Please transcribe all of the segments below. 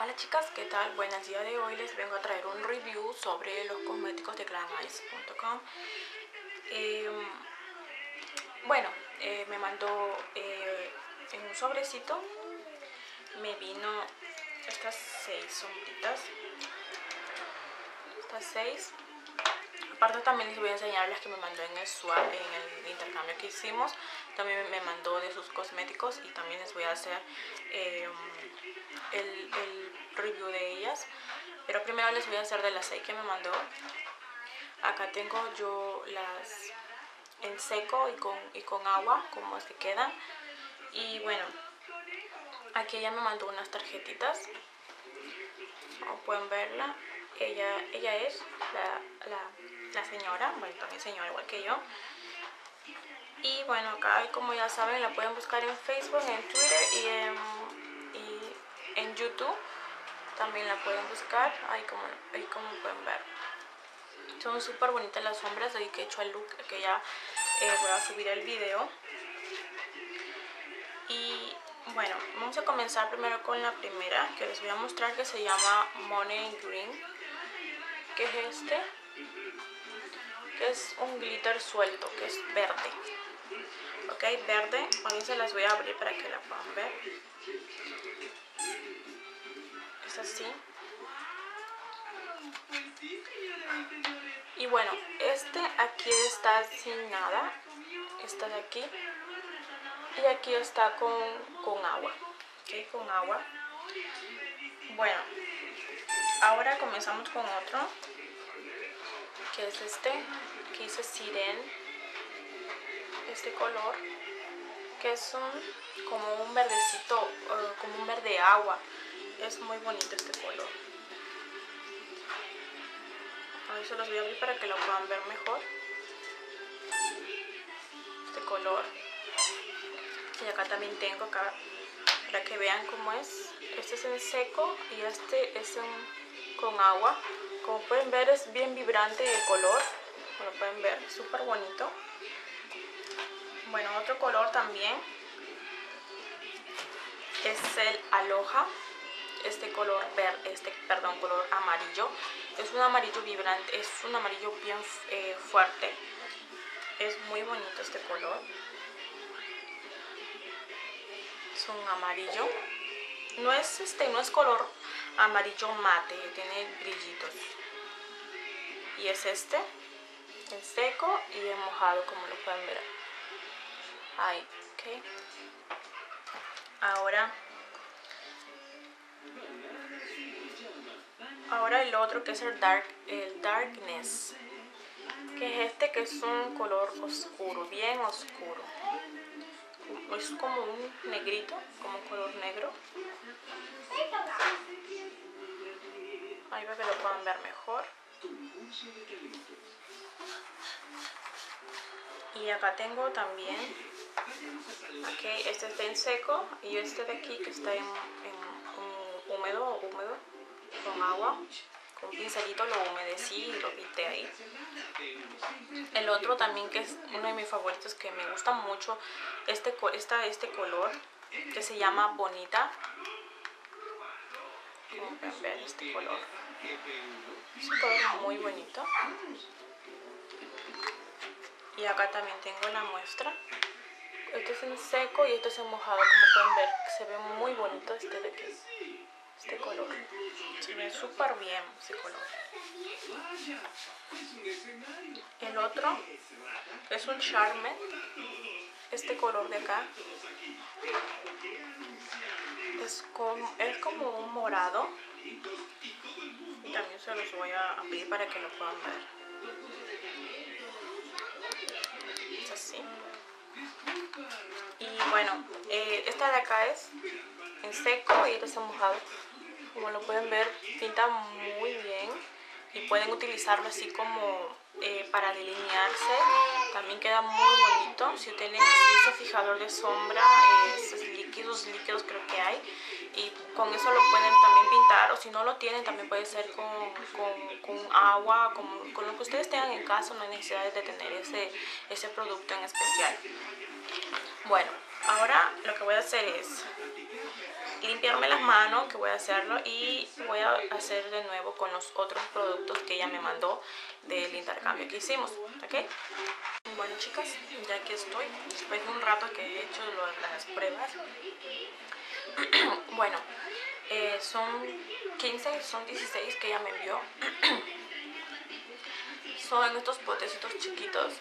Hola chicas, ¿qué tal? Buenas, día de hoy les vengo a traer un review sobre los cosméticos de glamice.com em, Bueno, eh, me mandó eh, en un sobrecito, me vino estas seis sombritas, estas seis Aparte también les voy a enseñar las que me mandó en el swap, en el intercambio que hicimos. También me mandó de sus cosméticos y también les voy a hacer em, el, review de ellas. Pero primero les voy a hacer de las 6 que me mandó. Acá tengo yo las en seco y con, y con agua, como que quedan. Y bueno, aquí ella me mandó unas tarjetitas. Como pueden verla, ella, ella es la, la la señora, bueno, también señora igual que yo. Y bueno, acá como ya saben, la pueden buscar en Facebook, en Twitter y en, YouTube. También la pueden buscar, ahí como, ahí como pueden ver. Son súper bonitas las sombras, ahí que he hecho el look, que ya eh, voy a subir el video. Y bueno, vamos a comenzar primero con la primera, que les voy a mostrar, que se llama Money Green. Que es este que es un glitter suelto, que es verde. Ok, verde. Ahí se las voy a abrir para que la puedan ver. Es así. Y bueno, este aquí está sin nada. Está de aquí. Y aquí está con, con agua. Ok, con agua. Bueno, ahora comenzamos con otro que es este, que dice Siren, este color, que es un, como un verdecito, como un verde agua, es muy bonito este color. Ahora se los voy a abrir para que lo puedan ver mejor. Este color. Y acá también tengo acá para que vean cómo es. Este es en seco y este es con agua. Como pueden ver es bien vibrante el color, como lo pueden ver, súper bonito. Bueno, otro color también es el aloja, este color verde, este, perdón, color amarillo. Es un amarillo vibrante, es un amarillo bien eh, fuerte. Es muy bonito este color. Es un amarillo. No es este, no es color amarillo mate, tiene brillitos y es este en seco y en mojado como lo pueden ver ahí ok. Ahora. Ahora el otro que es el dark el darkness. Que es este que es un color oscuro bien oscuro. Es como un negrito como un color negro. Ahí para que lo puedan ver mejor. Y acá tengo también, okay, este está en seco y este de aquí que está en, húmedo, húmedo, con agua. Con pincelito lo humedecí y lo pité ahí. El otro también que es uno de mis favoritos que me gusta mucho, este, esta, este color que se llama Bonita. Pueden ver este color. Es un color muy bonito. Y acá también tengo la muestra. Este es en seco y este es en mojado, como pueden ver. Se ve muy bonito este de aquí. Este color. Se ve súper bien ese color. El otro es un Charme. Este color de acá. Es como, es como un morado también se los voy a pedir para que lo puedan ver. Esta de acá es en seco y esta es en mojado. Como lo pueden ver, pinta muy bien y pueden utilizarlo así como eh, para delinearse. También queda muy bonito. Si tienen ese fijador de sombra, esos líquidos, líquidos creo que hay y con eso lo pueden también pintar o si no lo tienen también puede ser con, con, agua, con, con, lo que ustedes tengan en casa, no hay necesidad de tener ese, ese producto en especial. Bueno, ahora lo que voy a hacer es limpiarme las manos, que voy a hacerlo, y voy a hacer de nuevo con los otros productos que ella me mandó del intercambio que hicimos, ¿ok? Bueno chicas, ya aquí estoy, después de un rato que he hecho las pruebas. bueno, eh, son 15, son 16 que ella me envió. son estos potecitos chiquitos.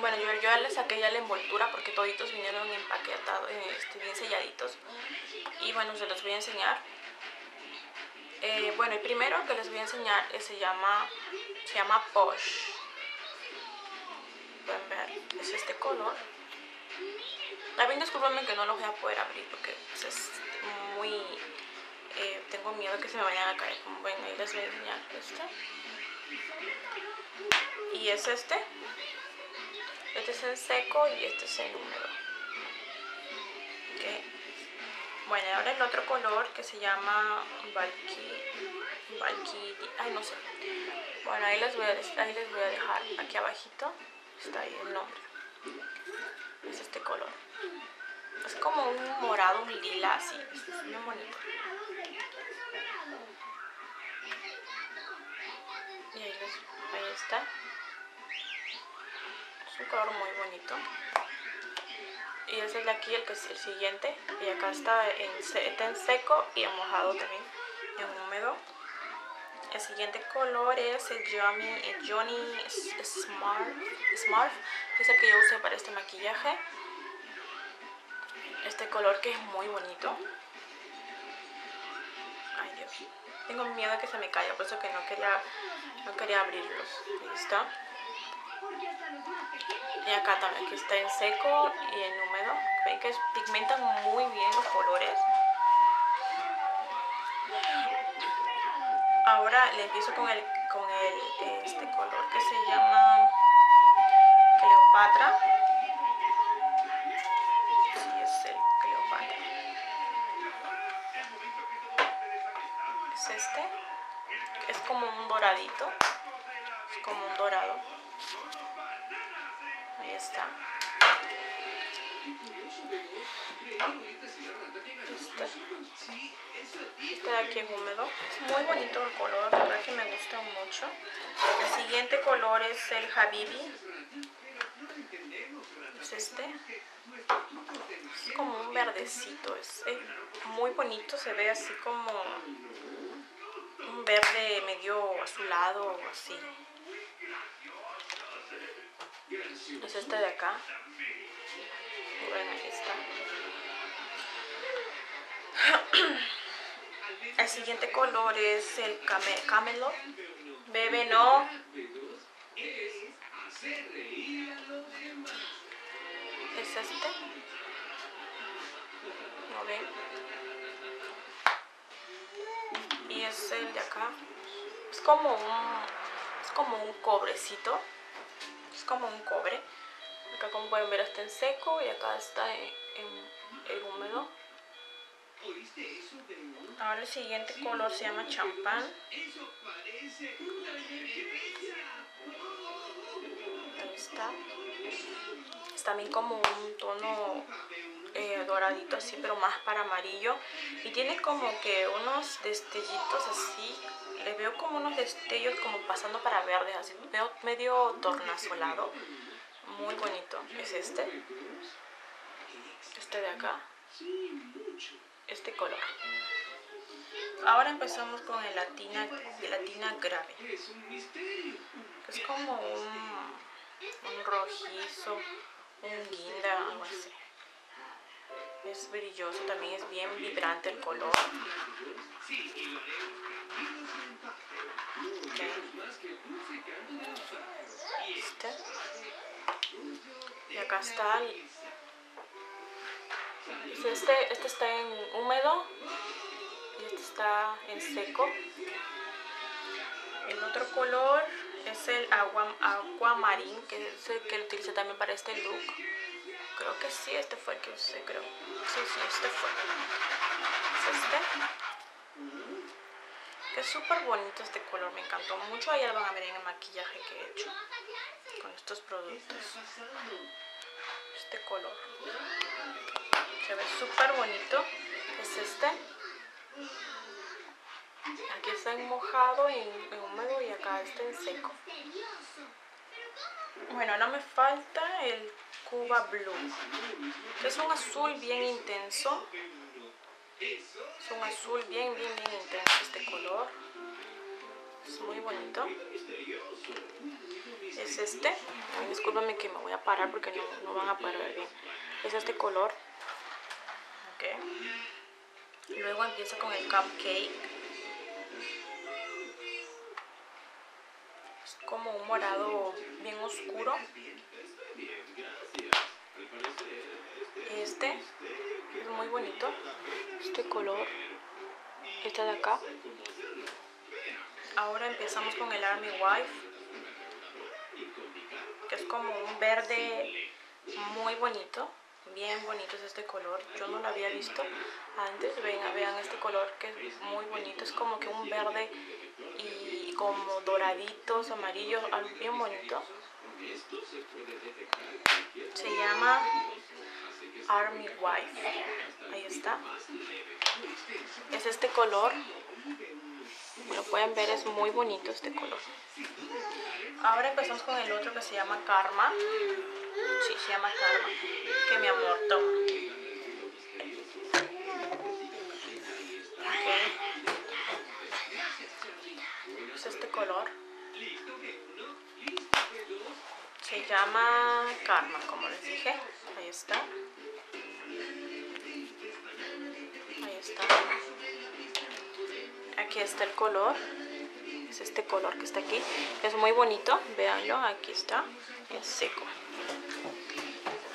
Bueno, yo, ya le saqué ya la envoltura porque toditos vinieron empaquetados, eh, este, bien selladitos. Y bueno, se los voy a enseñar. Eh, bueno, el primero que les voy a enseñar se llama, se llama Posh. Pueden ver, es este color. También discúlpenme que no lo voy a poder abrir porque pues, es muy... Eh, tengo miedo que se me vayan a caer. Bueno, ahí les voy a enseñar este. Y es este. Este es en seco y este es en húmedo. Okay. Bueno, ahora el otro color que se llama Valky, ay no sé. Bueno, ahí les, voy a, ahí les voy a dejar aquí abajito, está ahí el nombre. Es este color. Es como un morado, un lila así, es muy bonito. Color muy bonito. Y ese es de aquí el que es el siguiente. Y acá está en, está en seco y en mojado también en húmedo. El siguiente color es el Johnny, Johnny Smart, Smart que es el que yo usé para este maquillaje. Este color que es muy bonito. Ay Dios. Tengo miedo que se me caiga por eso que no quería no quería abrirlos. Está y acá también, que está en seco y en húmedo. Ven que pigmentan muy bien los colores. Ahora le empiezo con el, con el este color que se llama Cleopatra. Sí, es el Cleopatra. Es este. Es como un doradito. Es como un dorado está. Este, de aquí húmedo. Es muy bonito el color, la verdad que me gusta mucho. El siguiente color es el Habibi. Es este. Es como un verdecito. Es eh, muy bonito, se ve así como un verde medio azulado o así es este de acá bueno está. El siguiente color es el camelo bebe no. Es este ¿no y es el de acá. Es como un es como un cobrecito como un cobre. Acá como pueden ver está en seco y acá está en, el húmedo. Ahora el siguiente color se llama champán. Ahí está. Es también como un tono eh, doradito así, pero más para amarillo. Y tiene como que unos destellitos así le veo como unos destellos como pasando para verde, así veo medio tornasolado, muy bonito, es este, este de acá, este color. Ahora empezamos con el latina, el latina grave, es como un, un rojizo, un guinda, algo así. Es brilloso, también es bien vibrante el color. Este. Está este, este está en húmedo y este está en seco. El otro color es el agua, marín que es el que utilicé también para este look. Creo que sí, este fue el que usé, creo. Sí, sí, este fue. Es este es súper bonito este color, me encantó mucho. Lo van a ver en el maquillaje que he hecho con estos productos. Este color. Se ve súper bonito. Es este. Aquí está en mojado, en, en húmedo y acá está en seco. Bueno, ahora me falta el Cuba Blue, es un azul bien intenso. Es un azul bien, bien, bien intenso este color. Es muy bonito. Es este. Discúlpame que me voy a parar porque no, no van a parar bien. Es este color. Ok. Luego empieza con el cupcake. Es como un morado bien oscuro. Este es muy bonito. Este color. Este de acá. Ahora empezamos con el Army Wife. Como un verde muy bonito. Bien bonito es este color. Yo no lo había visto antes. Vean, vean este color que es muy bonito. Es como que un verde y como doraditos, amarillos, algo bien bonito. Se llama Army Wife. Ahí está. Es este color. Lo pueden ver, es muy bonito este color. Ahora empezamos con el otro que se llama Karma. Sí, se llama Karma. Que mi amor, toma. Es este color. Se llama Karma, como les dije. Ahí está. Ahí está. Aquí está el color. Es este color que está aquí. Es muy bonito. Véanlo. Aquí está. Es seco.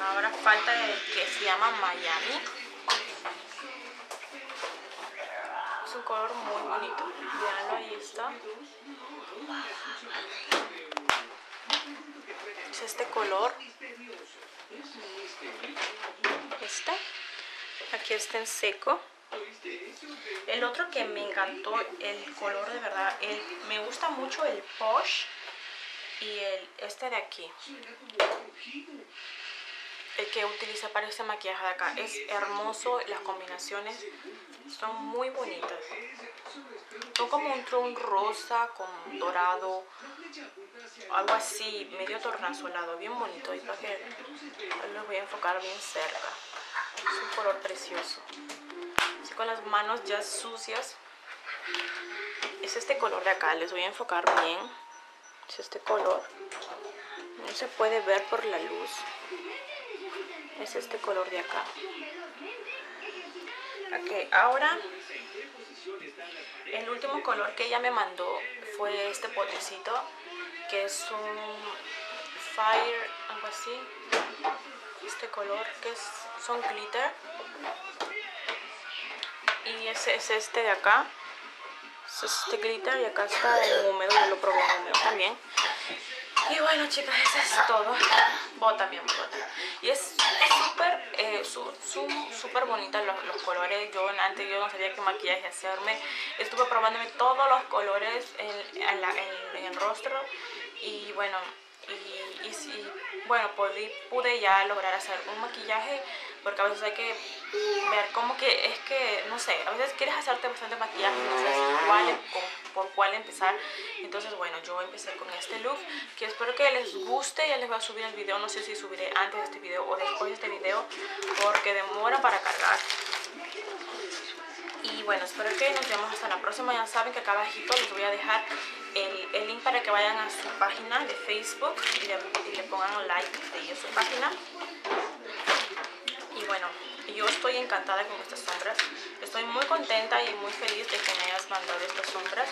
Ahora falta el que se llama Miami. Es un color muy bonito. Véanlo. Ahí está. Es este color. Este. Aquí está en seco. El otro que me encantó, el color de verdad, me gusta mucho el Posh y el este de aquí. El que utiliza para este maquillaje de acá. Es hermoso, las combinaciones son muy bonitas. Son como un tron rosa con dorado, algo así, medio tornasolado, bien bonito. Y para que lo voy a enfocar bien cerca. Es un color precioso. Con las manos ya sucias. Es este color de acá, les voy a enfocar bien. Es este color. No se puede ver por la luz. Es este color de acá. Ok, ahora el último color que ella me mandó fue este potecito que es un fire, algo así. Este color que es, son glitter. Y ese es este de acá. Es este glitter y acá está el húmedo, yo lo probé en húmedo también. Y bueno chicas, eso es todo. Bota mi amor, bota. Y es súper, eh, súper bonita los, los, colores. Yo antes yo no sabía qué maquillaje hacerme. Estuve probándome todos los colores en, en, el rostro. Y bueno, y, y bueno, pude, pude ya lograr hacer un maquillaje porque a veces hay que ver como que es que, no sé, a veces quieres hacerte bastante maquillaje, no sabes cuál, por cuál empezar. Entonces, bueno, yo empecé con este look, que espero que les guste, ya les voy a subir el video, no sé si subiré antes de este video o después de este video, porque demora para cargar. Y bueno, espero que nos vemos hasta la próxima. Ya saben que acá abajito les voy a dejar el, el link para que vayan a su página de Facebook y le, pongan like de su página. Y bueno, yo estoy encantada con estas sombras. Estoy muy contenta y muy feliz de que me hayas mandado estas sombras.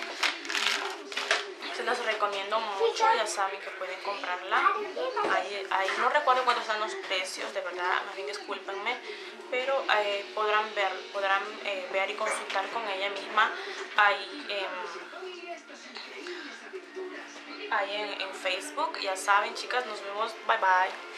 Se las recomiendo mucho, ya saben que pueden comprarla. Ahí, ahí no recuerdo cuántos son los precios, de verdad, más bien discúlpenme. Pero eh, podrán ver, podrán eh, ver y consultar con ella misma ahí, eh, ahí en, en Facebook. Ya saben, chicas, nos vemos. Bye bye.